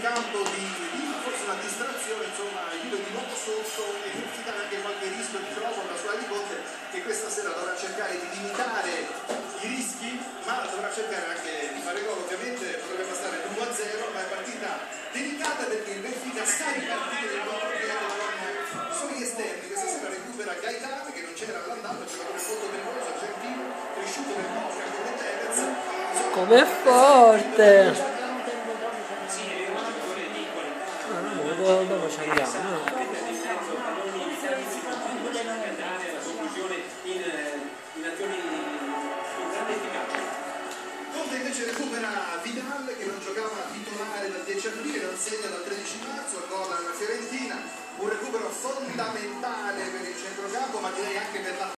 campo di, di forse una distrazione, insomma, Juve di nuovo sotto e verificare anche qualche rischio di cronaca su Aliconte che questa sera dovrà cercare di limitare i rischi, ma dovrà cercare anche di fare gol, ovviamente potrebbe passare l'1-0, ma è partita delicata perché il Benfica sa ripartire del contropiede con soli esterni, questa sera recupera Gaetano che non c'era all'andata, giocatore molto pericoloso, argentino, cresciuto nel Mosca come Tevez. Com'è forte! Dove ci andiamo? no? Conte invece recupera Vidal che non giocava titolare dal 10 aprile, non segna dal 13 marzo, gol alla Fiorentina, un recupero fondamentale per il centrocampo ma direi anche per la